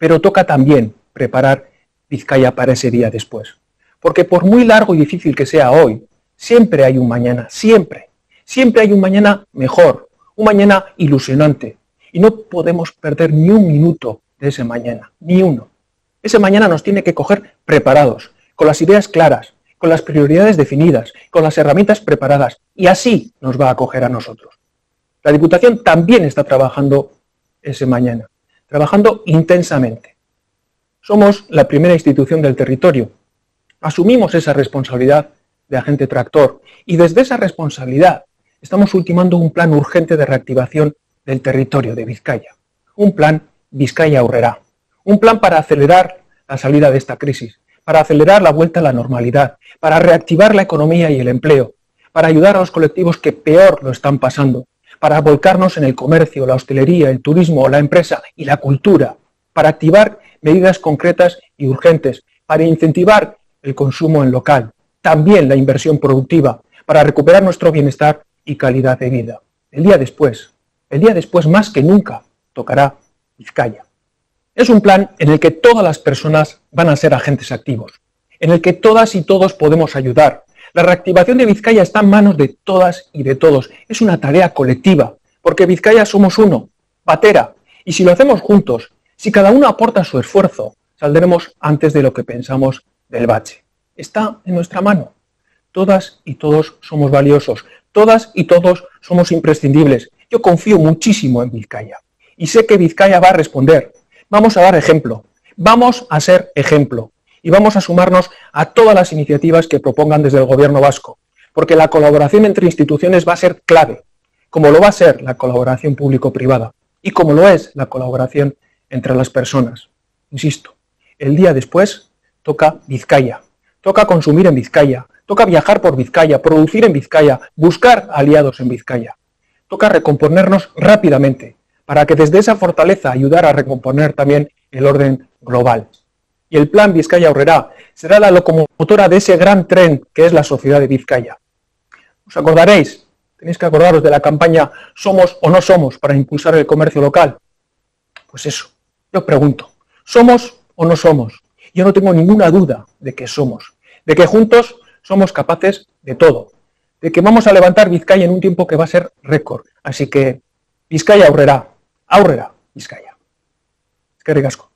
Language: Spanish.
pero toca también preparar Vizcaya para ese día después. Porque por muy largo y difícil que sea hoy, siempre hay un mañana, siempre. Siempre hay un mañana mejor, un mañana ilusionante. Y no podemos perder ni un minuto de ese mañana, ni uno. Ese mañana nos tiene que coger preparados, con las ideas claras, con las prioridades definidas, con las herramientas preparadas, y así nos va a acoger a nosotros. La Diputación también está trabajando ese mañana, trabajando intensamente. Somos la primera institución del territorio. Asumimos esa responsabilidad de agente tractor y desde esa responsabilidad estamos ultimando un plan urgente de reactivación del territorio de Vizcaya. Un plan Vizcaya-Aurrera. Un plan para acelerar la salida de esta crisis, para acelerar la vuelta a la normalidad, para reactivar la economía y el empleo, para ayudar a los colectivos que peor lo están pasando, para volcarnos en el comercio, la hostelería, el turismo, la empresa y la cultura, para activar medidas concretas y urgentes, para incentivar el consumo en local, también la inversión productiva, para recuperar nuestro bienestar y calidad de vida. El día después, el día después más que nunca, tocará Vizcaya. Es un plan en el que todas las personas van a ser agentes activos, en el que todas y todos podemos ayudar. La reactivación de Vizcaya está en manos de todas y de todos. Es una tarea colectiva, porque Vizcaya somos uno, patera, y si lo hacemos juntos, si cada uno aporta su esfuerzo, saldremos antes de lo que pensamos del bache. Está en nuestra mano. Todas y todos somos valiosos, todas y todos somos imprescindibles. Yo confío muchísimo en Vizcaya y sé que Vizcaya va a responder, Vamos a dar ejemplo, vamos a ser ejemplo y vamos a sumarnos a todas las iniciativas que propongan desde el gobierno vasco, porque la colaboración entre instituciones va a ser clave, como lo va a ser la colaboración público-privada y como lo es la colaboración entre las personas. Insisto, el día después toca Vizcaya, toca consumir en Vizcaya, toca viajar por Vizcaya, producir en Vizcaya, buscar aliados en Vizcaya. Toca recomponernos rápidamente, para que desde esa fortaleza ayudara a recomponer también el orden global. Y el plan Vizcaya-Horrera será la locomotora de ese gran tren que es la sociedad de Vizcaya. ¿Os acordaréis? Tenéis que acordaros de la campaña Somos o no somos para impulsar el comercio local. Pues eso, yo pregunto, ¿somos o no somos? Yo no tengo ninguna duda de que somos, de que juntos somos capaces de todo, de que vamos a levantar Vizcaya en un tiempo que va a ser récord. Así que Vizcaya Aurrera, aurrera Bizkaia. Eskerrik asko.